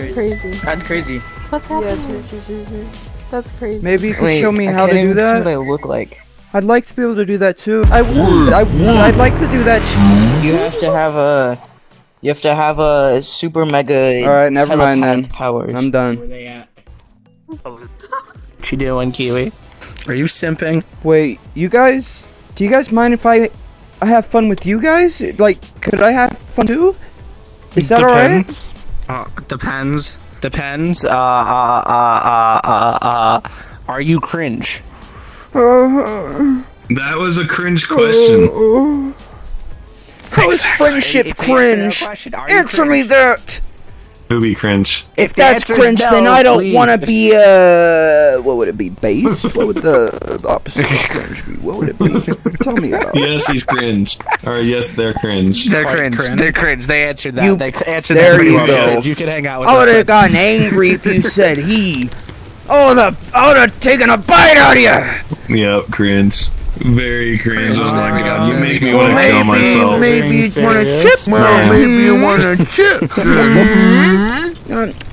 That's crazy. That's crazy. What's happening? Yeah, That's crazy. Maybe you could Wait, show me I how to do that. What I look like. I'd like to be able to do that too. I would. I would. I'd like to do that. Too. You have to have a. You have to have a super mega. All right, never mind then. telepath Powers. I'm done. Where they at? What you doing, Kiwi? Are you simping? Wait, you guys? Do you guys mind if I, I have fun with you guys? Like, could I have fun too? Is that alright? Depends. Uh, depends. Depends. Uh, uh, uh, uh, uh, uh, are you cringe? Uh, That was a cringe question. how is friendship It's answer that cringe? question. Are you Answer me cringe? that. Who be cringe? If The that's answer is cringe, then I don't want to be. Uh, what would it be? Based? what would the opposite of cringe be? What would it be? Tell me about. it. Yes, he's cringe. Or yes, they're cringe. They're cringe. cringe. They're cringe. They answered that. You- they answered there that pretty you well. go. You can hang out with I us. would have then. gotten angry if you said he. Oh, the I would have taken a bite out of you. Yep, cringe. Very cringe. Oh my god, you make me want to kill myself. maybe you want a chip. Well, No. maybe you want a chip. Uh,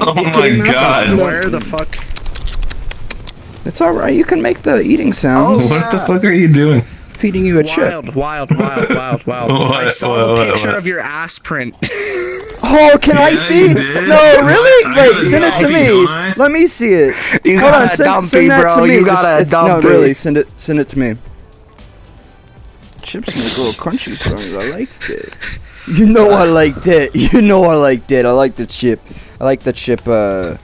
Oh my god. Where the fuck? It's all right. You can make the eating sounds. What the fuck are you doing? Feeding you a chip. Wild, wild, wild, wild, wild. I saw what, the what, picture what? of your ass print. Oh, can I see? you. No, really? I Wait, send it to me. don't Let me see it. You Hold on, send, dumpy, send that bro. to me. You Just- got a it's- no, really, send it. Send it to me. Chips make little crunchy sounds. I like it. You know I liked it. You know I liked it. I like the chip. I like the chip. Uh,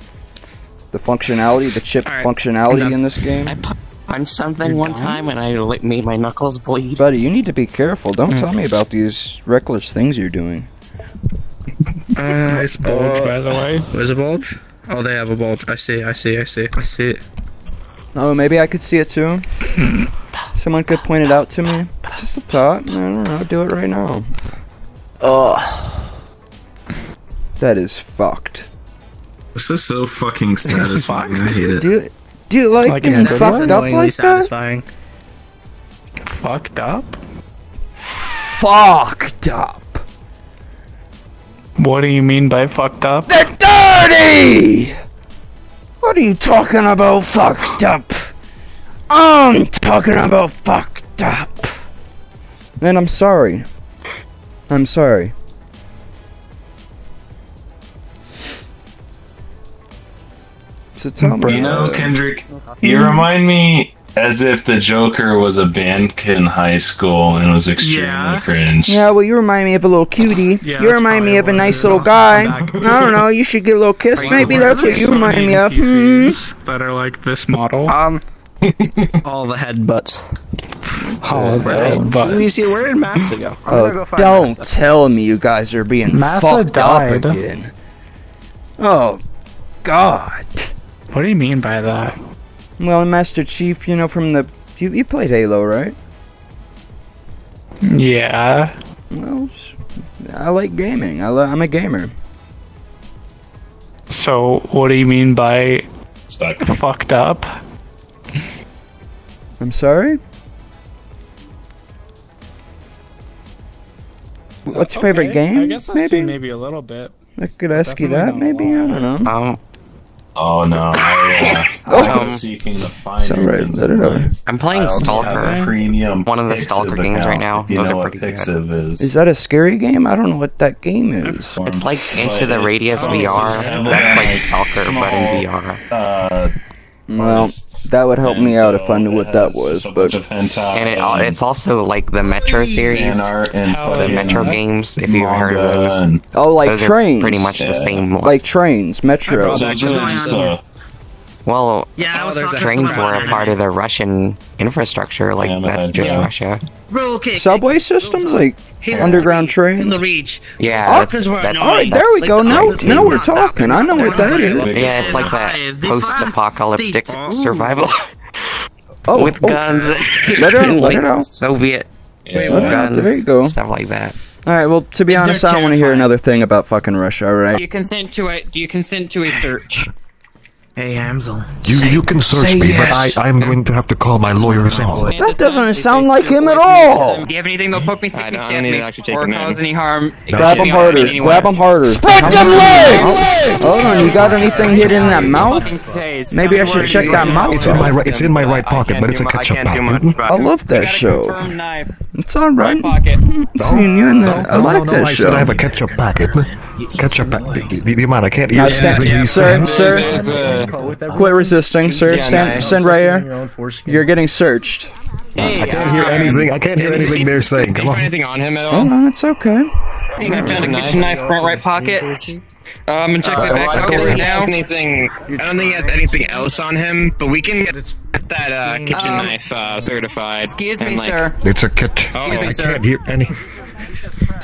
the functionality, the chip All right, functionality in this game. I pu- punched something one time and I like, made my knuckles bleed. Buddy, you need to be careful. Don't tell me about these reckless things you're doing. Uh, it's uh, Bulge, by the uh, way. Where's it bulge? Oh, they have a bulge. I see. I see. I see. I see it. Oh, maybe I could see it too. Hmm. Someone could point it out to me. Just a thought. I don't know. Do it right now. Oh. That is fucked. This is so fucking satisfying. I hate it. Do you, do you like, Like being in fucked up like that? satisfying. Fucked up? Fucked up. What do you mean by fucked up? They're dirty! What are you talking about fucked up? I'm talking about fucked up. And I'm sorry. I'm sorry. So tell me. You know, Kendrick, you remind me as if the Joker was a band kid in high school and was extremely Yeah. cringe. Yeah, well, you remind me of a little cutie. Yeah, you remind me of a nice little guy. I don't know. You should get a little kiss. Maybe that's what you remind me of. Hmm. That are like this model. Um. all the headbutts. Oh, Let but me see. Where did Massa go? I'm gonna Oh, go find don't Massa. tell me you guys are being Massa fucked up again. Oh, God. what do you mean by that? Well, Master Chief, you know from the you, you played Halo, right? Yeah. Well, s- I like gaming. I li- I'm a gamer. So what do you mean by Stuck. fucked up? I'm sorry. What's your favorite game? I guess that's maybe. maybe a little bit. I could ask you that. not Maybe I don't know. Um, Oh no, I, uh, I Um, was seeking the finer It's alright, things let know. I'm playing also Stalker. premium One of the Stalker games account, right now. You Those know are what pretty good. Is. Is that a scary game? I don't know what that game is. It's like Into But the Radius VR. That's like like Stalker, but in VR. Uh, Well, that would help And me out if I knew what that was, but bunch of hentai And it, al- and it's also like the Metro series, art and the Metro yeah. games. If you've heard of those, oh, like those trains. are pretty much the Yeah. same. like trains, Metro. So it's really just a Well, Yeah, I was there's a talking trains were a part of the Russian infrastructure. Like Yeah, that's just yeah. Russia. Bro, okay. Subway systems, like Hit underground In trains. the reach. Yeah, Oh, that's, that's. All right, there we Like go. the Now, other now we're talking. I know what that is. yeah, it's like that post-apocalyptic Oh. survival Oh, with oh. guns. Let it out, and, let like, it out. Soviet yeah, Let it out. guns, There you go. stuff like that. All right. Well, to be honest, I don't want to hear another thing about fucking Russia. All Do right. you consent to it? Do you consent to a search? Hey, Hamzel. You Say- you can search me, yes. but I I'm going to have to call my lawyers off. That doesn't sound like him at all. Do you have anything that'll poke me, stick I me, don't- I stab need me, to actually or cause any harm? Grab him harder. harm? Grab him harder. Spread them legs! Hold on, you got anything hidden in that mouth? Maybe I should check that mouth It's in my right it's in my right pocket, but it's a ketchup packet. I love that Got a show. confirmed knife, It's alright. right pocket. Seeing you in the. I No, like no, that I said I have show. a ketchup packet. Ketchup up, The, the amount I can't hear Now stand, anything he's sir, saying. sir, quit resisting, sir. Stand, stand right here. You're getting searched. I can't hear anything. I can't hear anything they're saying. Come on. anything on him at all? Hold on, it's okay. I found a kitchen knife, front right pocket. Uh, I'm gonna check the back I don't pocket think right he has now. anything. I don't think he has anything else on him, but we can get that uh, kitchen Um, knife uh, certified. Excuse and, me, like, sir. It's a kit. Oh, I sir. can't hear any.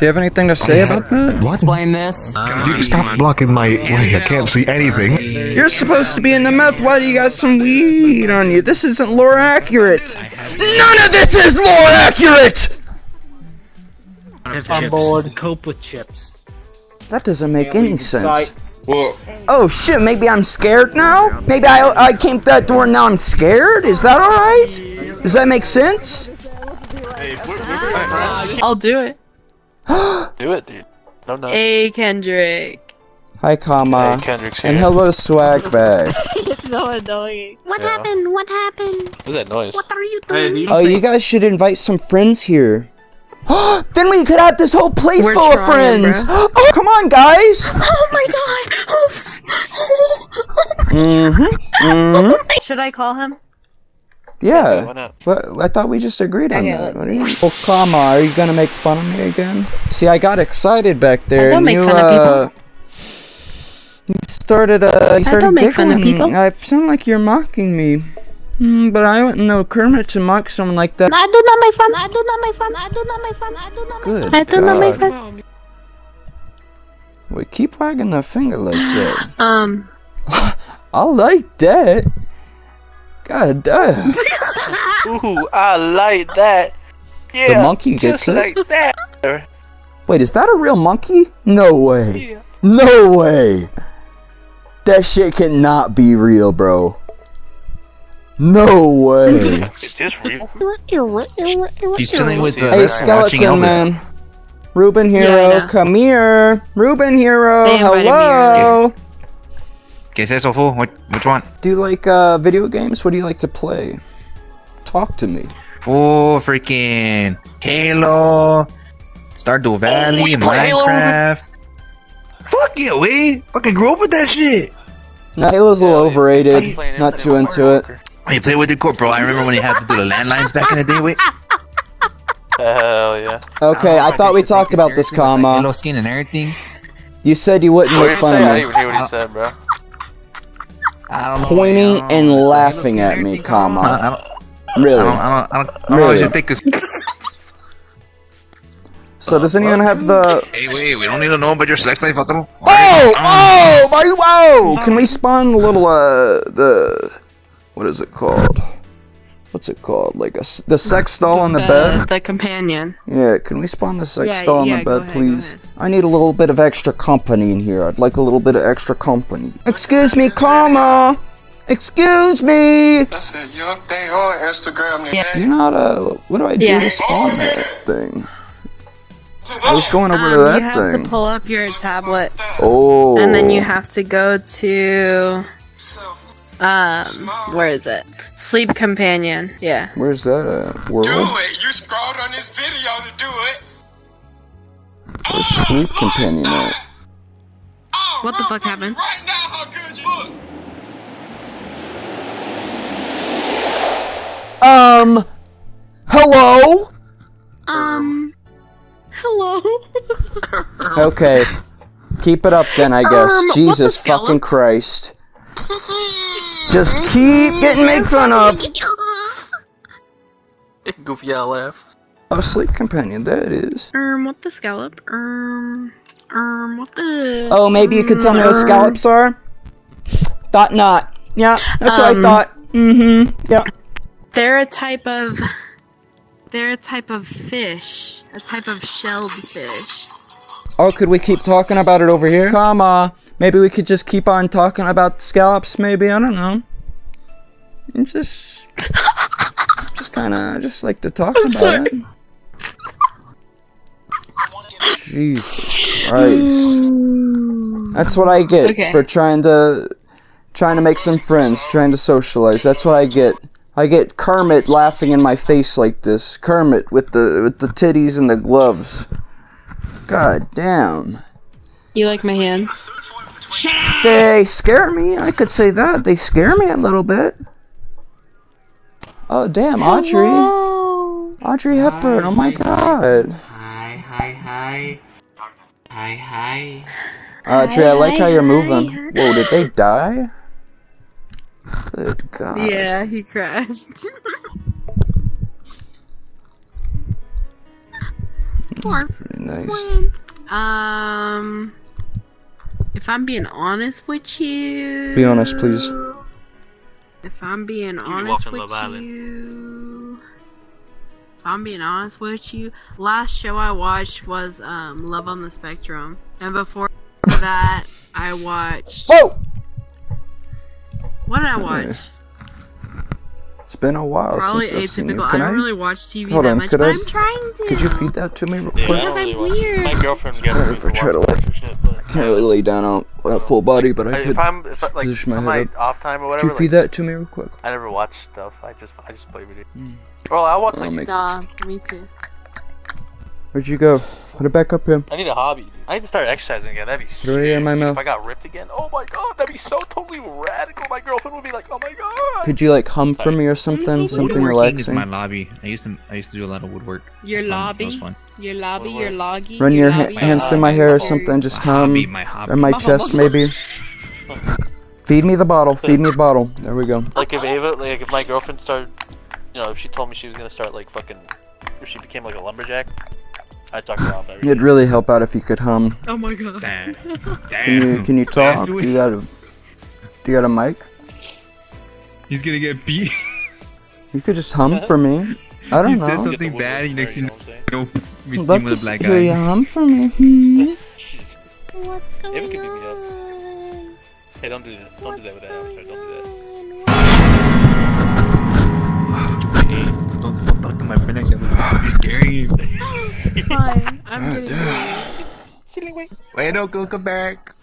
Do you have anything to say about that? What? Explain this. You stop blocking my way. I can't see anything. You're supposed to be in the meth. Why do you got some weed on you? This isn't lore accurate. None of this is lore accurate. On board. Cope with chips. That doesn't make any sense. Well, Oh shit, maybe I'm scared now? Maybe I, I came through that door and now I'm scared? Is that alright? Does that make sense? I'll do it. Do it, dude. No, no. Hey, Kendrick. Hi, Karma. Hey, Kendrick's here. And hello, swag bag. It's so annoying. What Yeah. happened? What happened? What's that noise? What are you doing? Oh, you guys should invite some friends here. then we could have this whole place We're full of trying, friends. Oh, come on, guys. Oh my god! Oh, Mm-hmm. Mm-hmm. Should I call him? Yeah. Why not? But I thought we just agreed on Okay, that. let's What are you? Oh, Karma, are you gonna make fun of me again? See, I got excited back there. don't and make you, fun of uh, You started, uh, you started don't make fun of people. I sound like you're mocking me. Hmm, but I wouldn't know Kermit to mock someone like that. I do not make fun. I do not make fun. I do not make fun. I do not. Good I do not make God. fun. Wait, keep wagging the finger like that. Um, I like that. God damn. Ooh, I like that. Yeah. the monkey gets just it. like that. Wait, is that a real monkey? No way. No way. That shit cannot be real, bro. No way. It's just real. He's chilling with hey, skeleton man. Ruben Hero, Yeah, come here. Ruben Hero, They invited me hello. ¿Qué es eso, fool? What, which one? Do you like uh, video games? What do you like to play? Talk to me. Full freaking Halo, Stardew Valley, you and Halo? Minecraft. Fuck yeah, we fucking grew up with that shit. Now, Halo's a little I'm overrated. Not too into it. Walker. When you play with your corporal, I remember when you had to do the landlines back in the day. Wait, Hell yeah. Okay, I thought we talked about this, Halo Karma. skin and everything. You said you wouldn't What make did you fun? I of didn't me. even hear what he said, bro. I don't know. Pointing and laughing at me, everything. Karma. I don't, I Really. don't, I don't, I don't, I don't know. I Really? just think it's. So does anyone have the? Hey, wait, we don't need to know about your sex life, otro. Oh, oh, my whoa! Can we spawn the little uh the what is it called? What's it called? Like a s- the sex doll on the bed? the companion. Yeah, can we spawn the sex Yeah, doll on yeah, the bed, ahead, please? I need a little bit of extra company in here. I'd like a little bit of extra company. Excuse me, Karma. Excuse me. That's it, yup. They on Instagram Yeah. Do you know how to? What do I do Yeah. to spawn that thing? I was going over Um, to you that have thing. to pull up your tablet, oh. and then you have to go to um, where is it? Sleep companion. Yeah. Where's that at? World? it. You scrolled on this video to do it. Where's sleep companion at? What the fuck happened? Right now, how good you look. Um. Hello. Um. Hello. Okay. Keep it up then, I guess. Um, Jesus the fucking Christ. Just keep getting made fun of. Goofy owl laugh. Oh, sleep companion, that is. Um. What the scallop? Um. Um. What the? Oh, maybe you could tell me what Um, scallops are? Thought not. Yeah, that's what I Um, thought. Mm-hmm. Yeah. They're a type of. They're a type of fish. A type of shelled fish. Oh, could we keep talking about it over here? Karma. Maybe we could just keep on talking about scallops. Maybe I don't know. I'm just, just kind of just like to talk about it. Jesus Christ. That's what I get Okay. for trying to trying to make some friends, trying to socialize. That's what I get. I get Kermit laughing in my face like this. Kermit with the with the titties and the gloves. God damn. You like my hands? They scare me. I could say that. They scare me a little bit. Oh damn, Audrey. Audrey Hepburn. Oh my god. Hi, hi, hi. Hi, hi. Audrey, I like how you're moving. Whoa, did they die? Good god. Yeah, he crashed. Poor Pretty nice. Um, if I'm being honest with you, Be honest, please. If I'm being honest with you, if I'm being honest with you, last show I watched was um Love on the Spectrum, and before that I watched. Whoa! What did I watch? It's been a while Probably since I've seen you. atypical. I don't I? really watch TV Hold that on, much, could but I- I'm trying to. Could you feed that to me real Yeah, quick? I don't really weird. My girlfriend I gets don't know me if to can't really lay down on a full body, but I if could I'm if I, like position my on head my up. off time or Could you feed like, that to me real quick? I never watch stuff. I just I just play video. Mm. Well, I watch I'll like make- Nah, me too. Where'd you go? Put it back up here. I need a hobby. Dude. I need to start exercising again. That'd be Put it right here in my mouth. If I got ripped again, oh my god, that'd be so totally radical. My girlfriend would be like, oh my god. Could you like hum for me or something? Something Woodworking is relaxing. my lobby. I used to I used to do a lot of woodwork. Your It was fun. It lobby, was fun. Your lobby, your loggy. Run your ha- lobby, hands through my hair or something. Just My hum. hobby, my hobby. Or my My chest, maybe. Feed me the bottle. Feed me the bottle. There we go. Like if Ava, like if my girlfriend started, you know, if she told me she was gonna start like fucking, if she became like a lumberjack, I'd talk her off every. It'd really help out if you could hum. Oh my god. Damn. Can you can you talk? Do you got a Do you got a mic? He's gonna get beat. You could just hum for me. I don't he know. says something bad, and next thing you know, we I'd love to with a s- black you eye. hum for me. Hmm. What's Ava going could beat me up. Hey, don't do that. Don't do that with that. Avatar. Don't do that. Hey, don't, don't talk to my friend like. You're scaring him. Fine, I'm getting Wait, no, go come back.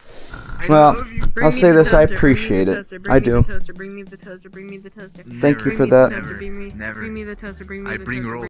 Well, I'll say this. I toaster, bring appreciate it. toaster, bring I me do. The toaster, bring me the toaster. Bring me the toaster. Thank you Bring for me the that. toaster, bring me- Never. Bring me the toaster. I bring toaster, rolls.